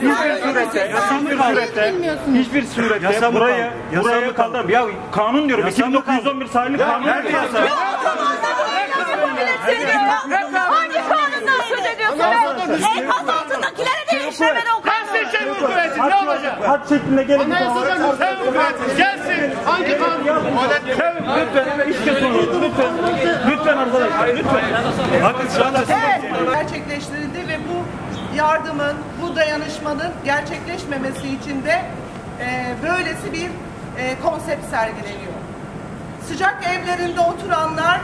surette, hiçbir surette, hiçbir surette Yasa mı burayı, burayı kaldır. Ya kanun diyorum. Yasa mı kal- 2911 sayılı kanun. nerede yasa? Hangi kanundan söz ediyorsunuz? Enkaz altındakilere de işlemedi o kanun. Seçim hükümeti ne olacak? Hat şeklinde gelin. Anayasada müstem hükümeti gelsin. Hangi kanun? Lütfen, işte sonu. Lütfen, lütfen arkadaşlar, lütfen. Bakın şu anda gerçekleştirildi yardımın, bu dayanışmanın gerçekleşmemesi için de e, böylesi bir e, konsept sergileniyor. Sıcak evlerinde oturanlar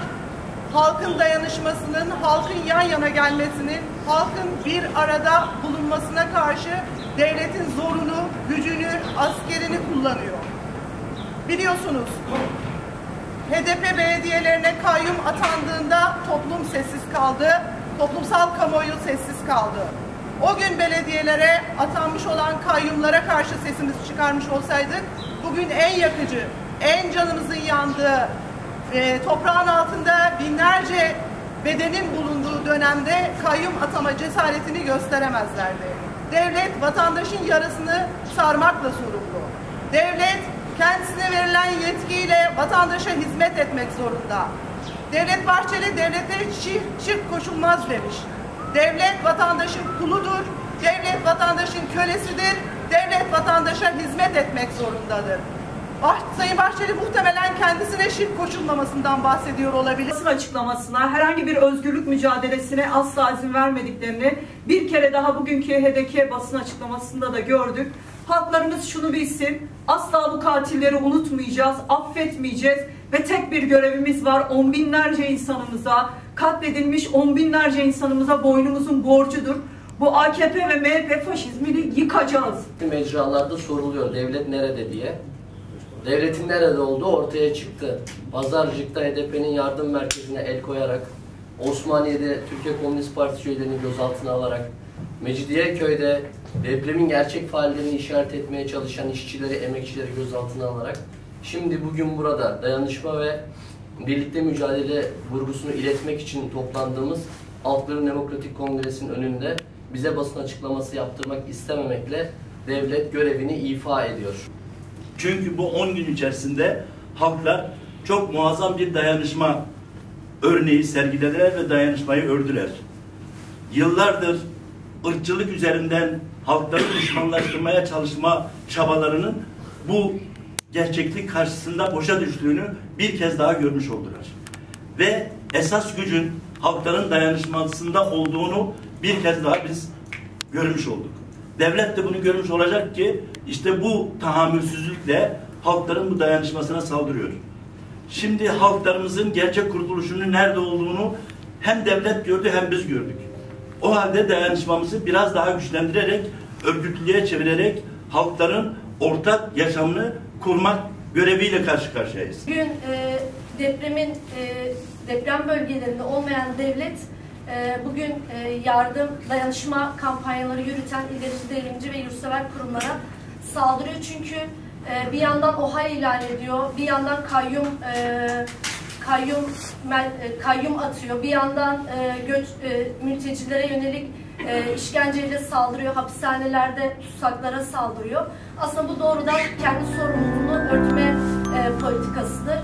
halkın dayanışmasının, halkın yan yana gelmesinin, halkın bir arada bulunmasına karşı devletin zorunu, gücünü, askerini kullanıyor. Biliyorsunuz HDP belediyelerine kayyum atandığında toplum sessiz kaldı, toplumsal kamuoyu sessiz kaldı. O gün belediyelere atanmış olan kayyumlara karşı sesimizi çıkarmış olsaydık, bugün en yakıcı, en canımızın yandığı, e, toprağın altında binlerce bedenin bulunduğu dönemde kayyum atama cesaretini gösteremezlerdi. Devlet vatandaşın yarısını sarmakla sorumlu. Devlet kendisine verilen yetkiyle vatandaşa hizmet etmek zorunda. Devlet Bahçeli devlete şirk, şirk koşulmaz demiş. Devlet vatandaşın kuludur, devlet vatandaşın kölesidir, devlet vatandaşa hizmet etmek zorundadır. Ah, Sayın Bahçeli muhtemelen kendisine şirk koşulmamasından bahsediyor olabilir. basın açıklamasına, herhangi bir özgürlük mücadelesine asla izin vermediklerini bir kere daha bugünkü HDK basın açıklamasında da gördük. Halklarımız şunu bilsin, asla bu katilleri unutmayacağız, affetmeyeceğiz ve tek bir görevimiz var on binlerce insanımıza, katledilmiş on binlerce insanımıza boynumuzun borcudur. Bu AKP ve MHP faşizmini yıkacağız. mecralarda soruluyor devlet nerede diye. Devletin nerede olduğu ortaya çıktı. Pazarcık'ta HDP'nin yardım merkezine el koyarak, Osmaniye'de Türkiye Komünist Partisi üyelerini gözaltına alarak, Mecidiyeköy'de depremin gerçek faallerini işaret etmeye çalışan işçileri, emekçileri gözaltına alarak, şimdi bugün burada dayanışma ve birlikte mücadele vurgusunu iletmek için toplandığımız Halkların Demokratik Kongresi'nin önünde bize basın açıklaması yaptırmak istememekle devlet görevini ifa ediyor. Çünkü bu 10 gün içerisinde halklar çok muazzam bir dayanışma örneği sergilediler ve dayanışmayı ördüler. Yıllardır ırkçılık üzerinden halkları düşmanlaştırmaya çalışma çabalarının bu gerçeklik karşısında boşa düştüğünü bir kez daha görmüş oldular. Ve esas gücün halkların dayanışmasında olduğunu bir kez daha biz görmüş olduk. Devlet de bunu görmüş olacak ki işte bu tahammülsüzlükle halkların bu dayanışmasına saldırıyor. Şimdi halklarımızın gerçek kurtuluşunun nerede olduğunu hem devlet gördü hem biz gördük. O halde dayanışmamızı biraz daha güçlendirerek, örgütlüğe çevirerek halkların ortak yaşamını kurmak göreviyle karşı karşıyayız. Bugün e, depremin e, deprem bölgelerinde olmayan devlet e, bugün e, yardım dayanışma kampanyaları yürüten ilerici devrimci ve yurtsever kurumlara saldırıyor çünkü e, bir yandan OHA ilan ediyor, bir yandan kayyum kayyum kayyum atıyor, bir yandan göç mültecilere yönelik e, işkenceyle saldırıyor, hapishanelerde tutsaklara saldırıyor. Aslında bu doğrudan kendi sorumluluğunu örtme e, politikasıdır.